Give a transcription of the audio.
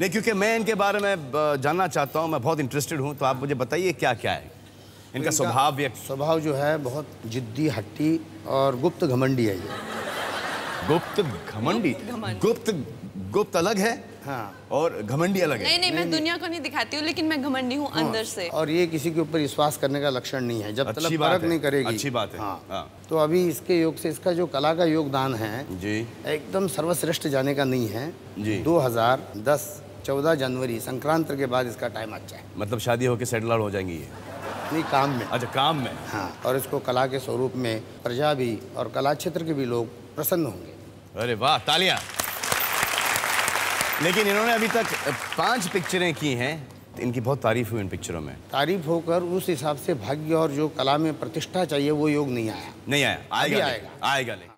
नहीं क्योंकि मैं इनके बारे में जानना चाहता हूँ मैं बहुत इंटरेस्टेड हूँ तो आप मुझे बताइए क्या क्या है? इनका स्वभाव व्यक्त स्वभाव जो है बहुत जिद्दी हट्टी और गुप्त घमंडी है ये। गुप्त घमंडी। गुप्त गुप्त अलग है? हाँ। और घमंडी अलग है। नहीं नहीं मैं दुनिया को नहीं दिखाती हूँ लेकिन मैं घमंडी हूँ अंदर से। और ये किसी के ऊपर विश्वास करने का लक्षण नहीं है। जब अच्छी तक बात है, नहीं करेगी। अच्छी बात है, हाँ। हाँ। तो अभी इसके योग से इसका जो कला का योगदान है जी। एकदम सर्वश्रेष्ठ जाने का नहीं है। जी। 2010 14 जनवरी संक्रांत के बाद इसका टाइम अच्छा है। मतलब शादी होके सेटल आउट हो जाएँगी ये? नहीं काम में। अच्छा काम में। हाँ। और इसको कला के स्वरूप में प्रजा भी और कला क्षेत्र के भी लोग प्रसन्न होंगे। अरे वाह तालियाँ। लेकिन इन्होंने अभी तक पाँच पिक्चरें की हैं। इनकी बहुत तारीफ़ हुई इन पिक्चरों में। तारीफ़ होकर उस हिसाब से भाग्य और जो कला में प्रतिष्ठा चाहिए वो योग नहीं आया। नहीं आया। आएगा आएगा। आएगा लेकिन।